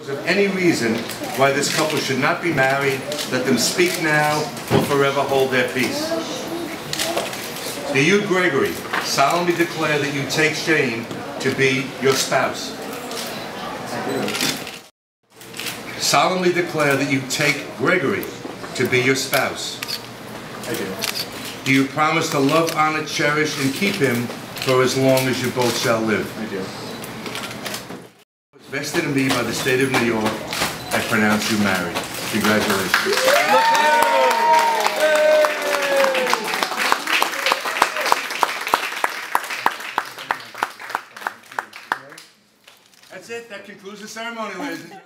of any reason why this couple should not be married, let them speak now or forever hold their peace. Do you, Gregory, solemnly declare that you take Shane to be your spouse? Solemnly declare that you take Gregory to be your spouse. I do. Do you promise to love, honor, cherish, and keep him for as long as you both shall live? I do. Vested in me by the state of New York, I pronounce you married. Congratulations. That's it. That concludes the ceremony, ladies.